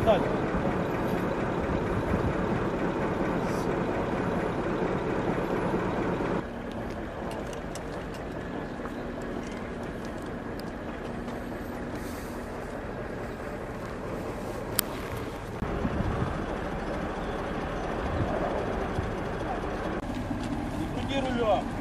далі. Тоді руля.